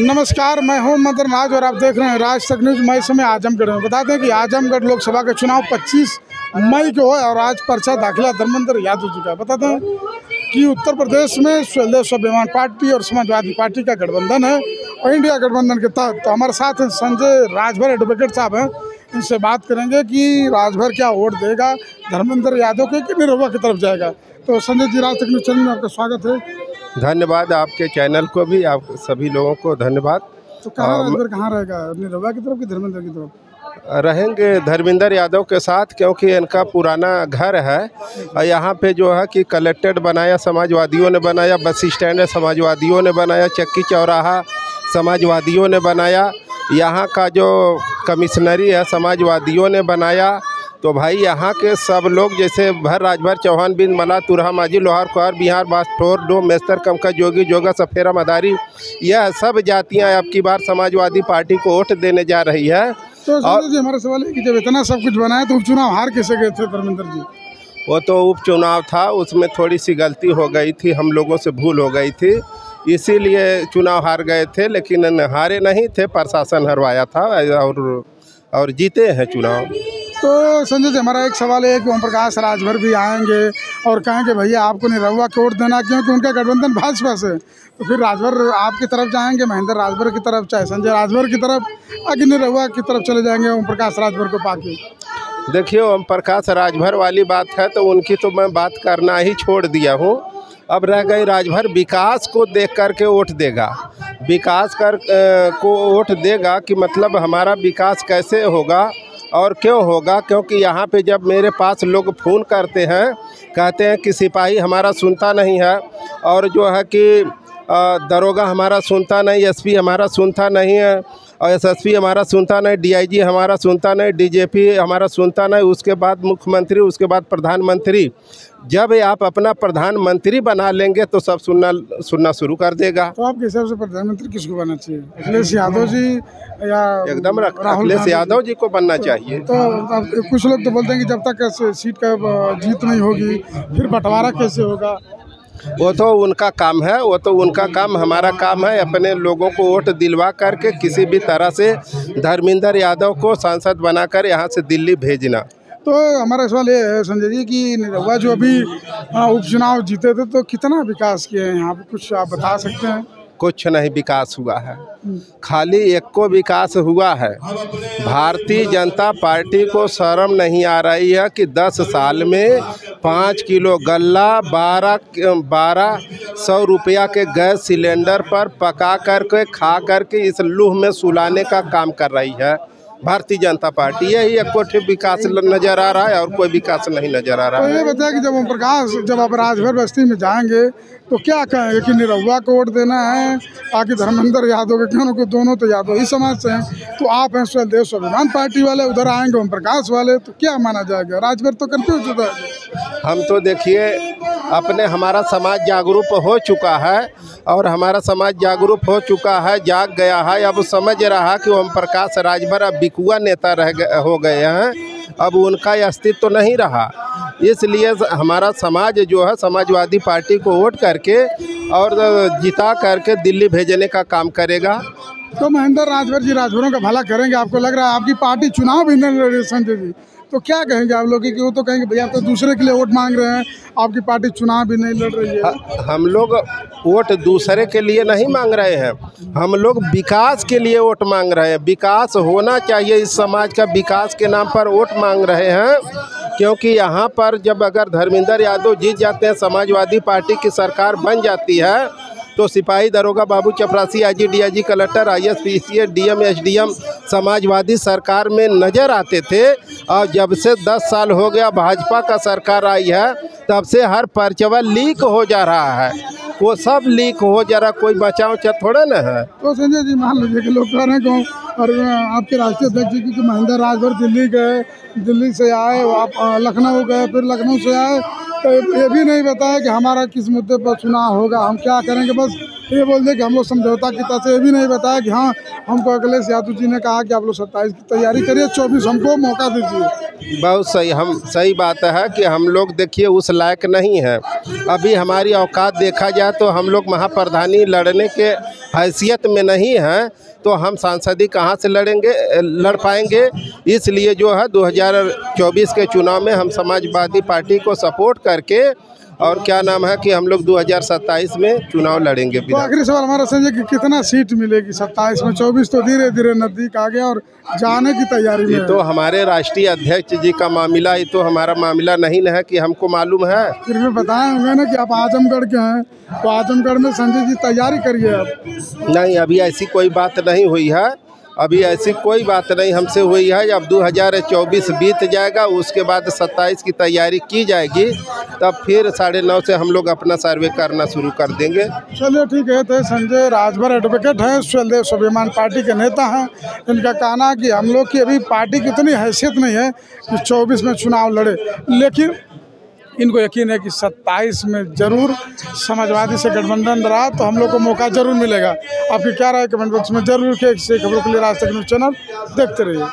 नमस्कार, मैं हूँ मदन राज और आप देख रहे हैं राज तक न्यूज़। मैं इस समय आजमगढ़ में। बता दें कि आजमगढ़ लोकसभा का चुनाव 25 मई को है और आज पर्चा दाखिला धर्मेंद्र यादव जी का बता दें कि उत्तर प्रदेश में स्वदेश स्वाभिमान पार्टी और समाजवादी पार्टी का गठबंधन है और इंडिया गठबंधन के तहत तो हमारे साथ हैं संजय राजभर एडवोकेट साहब हैं। इनसे बात करेंगे कि राजभर क्या वोट देगा, धर्मेंद्र यादव के कि निरहुआ की तरफ़ जाएगा। तो संजय जी राज तक न्यूज़ चैनल में आपका स्वागत है। धन्यवाद आपके चैनल को भी आप सभी लोगों को धन्यवाद। तो कहाँ कहाँ रहेगा? की तरफ़ कि धर्मेंद्र की तरफ़? रहेंगे धर्मेंद्र यादव के साथ क्योंकि इनका पुराना घर है। और यहाँ पे जो है कि कलेक्ट्रेट बनाया समाजवादियों ने बनाया बस स्टैंड है समाजवादियों ने बनाया चक्की चौराहा समाजवादियों ने बनाया। यहाँ का जो कमिश्नरी है समाजवादियों ने बनाया। तो भाई यहाँ के सब लोग जैसे भर राजभर चौहान बिन मला तुरहा माझी लोहार कुहार बिहार बास ठोर डो मेस्तर कमका जोगी जोगा सफेरा मदारी यह सब जातियाँ अब की बार समाजवादी पार्टी को वोट देने जा रही है। तो संजय जी हमारा सवाल है कि जब इतना सब कुछ बनाया तो उपचुनाव हार कैसे गए थे धर्मेंद्र जी? वो तो उपचुनाव था उसमें थोड़ी सी गलती हो गई थी हम लोगों से भूल हो गई थी इसीलिए चुनाव हार गए थे लेकिन हारे नहीं थे प्रशासन हरवाया था और और जीते हैं चुनाव। तो संजय जी, हमारा एक सवाल है कि ओम प्रकाश राजभर भी आएँगे और कहेंगे भैया आपको निरहुआ को वोट देना क्योंकि उनका गठबंधन भाजपा से। तो फिर राजभर आपकी तरफ़ जाएँगे, महेंद्र राजभर की तरफ़, चाहे संजय राजभर की तरफ़ आगे निरहुआ की तरफ़ चले जाएँगे ओम प्रकाश राजभर को पाके। देखिए, ओम प्रकाश राजभर वाली बात है तो उनकी तो मैं बात करना ही छोड़ दिया हूँ। अब रह गई राजभर, विकास को देख कर के वोट देगा। विकास कर को वोट देगा कि मतलब हमारा विकास कैसे होगा? और क्यों होगा? क्योंकि यहाँ पे जब मेरे पास लोग फ़ोन करते हैं, कहते हैं कि सिपाही हमारा सुनता नहीं है और जो है कि दरोगा हमारा सुनता नहीं एसपी हमारा सुनता नहीं है, और एसएसपी हमारा सुनता नहीं डीआईजी हमारा सुनता नहीं डीजीपी हमारा सुनता नहीं, उसके बाद मुख्यमंत्री, उसके बाद प्रधानमंत्री। जब आप अपना प्रधानमंत्री बना लेंगे तो सब सुनना सुनना शुरू कर देगा। तो आपके हिसाब से प्रधानमंत्री किसको बनना चाहिए? अखिलेश यादव जी या एकदम रख- अखिलेश? यादव जी को बनना चाहिए। तो कुछ लोग तो बोलते हैं कि जब तक सीट का जीत नहीं होगी फिर बंटवारा कैसे होगा? वो तो उनका काम है वो तो उनका काम हमारा काम है अपने लोगों को वोट दिलवा करके किसी भी तरह से धर्मेंद्र यादव को सांसद बनाकर यहाँ से दिल्ली भेजना। तो हमारा सवाल ये है संजय जी कि निरहुआ जो अभी उपचुनाव जीते थे तो कितना विकास किए हैं? यहाँ पे कुछ आप बता सकते हैं? कुछ नहीं विकास हुआ है। खाली एक को विकास हुआ है। भारतीय जनता पार्टी को शर्म नहीं आ रही है कि 10 साल में पाँच किलो गल्ला बारह बारह सौ रुपया के गैस सिलेंडर पर पका करके खा करके इस लूह में सुलाने का काम कर रही है। भारतीय जनता पार्टी यही एक कोठी विकास नज़र आ रहा है और कोई विकास नहीं नज़र आ रहा है तो ये बताया कि जब ओम प्रकाश जब आप राजभर बस्ती में जाएँगे तो क्या कहेंगे कि निरहुआ को वोट देना है? आकि धर्मेंद्र यादव के क्यों को दोनों तो यादव ही समाज से हैं? तो आप हैं स्वदेश स्वाभिमान पार्टी वाले उधर आएँगे ओम प्रकाश वाले तो क्या माना जाएगा? राजभर तो करते हो। हम तो देखिए अपने हमारा समाज जागरूक हो चुका है और हमारा समाज जागरूक हो चुका है, जाग गया है। अब समझ रहा कि ओम प्रकाश राजभर अब बिकुआ नेता रह गए हो गए हैं। अब उनका अस्तित्व तो नहीं रहा। इसलिए हमारा समाज जो है, समाजवादी पार्टी को वोट करके और जिता करके दिल्ली भेजने का काम करेगा। तो महेंद्र, राजभर जी, राजभरों का भला करेंगे, आपको लग रहा है आपकी पार्टी चुनाव भी नहीं संजय जी। तो क्या कहेंगे आप लोग कि वो तो कहेंगे, भैया, आप तो दूसरे के लिए वोट मांग रहे हैं, आपकी पार्टी चुनाव भी नहीं लड़ रही है। हम लोग वोट दूसरे के लिए नहीं मांग रहे हैं। हम लोग विकास के लिए वोट मांग रहे हैं। विकास होना चाहिए, इस समाज का विकास के नाम पर वोट मांग रहे हैं। क्योंकि यहाँ पर जब अगर धर्मेंद्र यादव जीत जाते हैं, समाजवादी पार्टी की सरकार बन जाती है तो सिपाही दरोगा बाबू चपरासी I G D I G collector I S P C S D M Samajwadi सरकार में नज़र आते थे। और जब से 10 साल हो गया भाजपा का सरकार आई है, तब से हर पर्चवा लीक हो जा रहा है। वो सब लीक हो जा रहा, कोई बचाव चा थोड़ा ना है। तो संजय जी, मान लीजिए कि लोग कह रहे हैं और आपके राष्ट्रीय अध्यक्ष जी की महेंद्र राजभर दिल्ली गए, दिल्ली से आए आप लखनऊ गए, फिर लखनऊ से आए तो ये भी नहीं बताया कि हमारा किस मुद्दे पर चुनाव होगा, हम क्या करेंगे, बस ये बोल दे कि हम लोग समझौता की तरह से ये भी नहीं बताया कि हाँ हमको अखिलेश यादव जी ने कहा कि आप लोग सत्ताईस की तैयारी करिए, चौबीस हमको मौका दीजिए। बहुत सही, हम, सही बात है कि हम लोग देखिए उस लायक नहीं है। अभी हमारी औकात देखा जाए तो हम लोग महाप्रधानी लड़ने के हैसियत में नहीं हैं तो हम सांसदी कहाँ से लड़ेंगे, लड़ पाएँगे? इसलिए जो है 2024 के चुनाव में हम समाजवादी पार्टी को सपोर्ट करके और क्या नाम है कि हम लोग 2027 में चुनाव लड़ेंगे तो आखिरी सवाल हमारा संजय कि कितना सीट मिलेगी? सत्ताईस में चौबीस तो धीरे धीरे नज़दीक आ गया और जाने की तैयारी में तो हमारे राष्ट्रीय अध्यक्ष जी का मामला ये तो हमारा मामला नहीं न है कि हमको मालूम है। फिर भी बताए होंगे ना कि आप आजमगढ़ के हैं तो आजमगढ़ में संजय जी तैयारी करिए आप। नहीं अभी ऐसी कोई बात नहीं हुई है। अभी ऐसी कोई बात नहीं हमसे हुई है। अब 2024 बीत जाएगा उसके बाद 27 की तैयारी की जाएगी। तब फिर साढ़े नौ से हम लोग अपना सर्वे करना शुरू कर देंगे। चलिए ठीक है तो संजय राजभर एडवोकेट हैं स्वदेव स्वाभिमान पार्टी के नेता हैं। इनका कहना है कि हम लोग की अभी पार्टी की इतनी हैसियत नहीं है कि चौबीस में चुनाव लड़े। लेकिन इनको यकीन है कि सत्ताईस में ज़रूर समाजवादी से गठबंधन रहा तो हम लोग को मौका ज़रूर मिलेगा। आपकी क्या राय कमेंट बॉक्स में ज़रूर इससे खबरों के लिए राज तक न्यूज़ चैनल देखते रहिए।